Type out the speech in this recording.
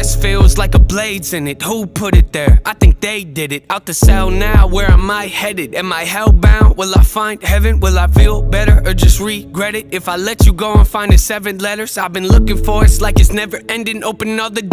chest feels like a blade's in it. Who put it there? I think they did it. Out the cell now, where am I headed? Am I hellbound? Will I find heaven? Will I feel better or just regret it? If I let you go and find the seven letters I've been looking for, it's like it's never ending. Open all the doors.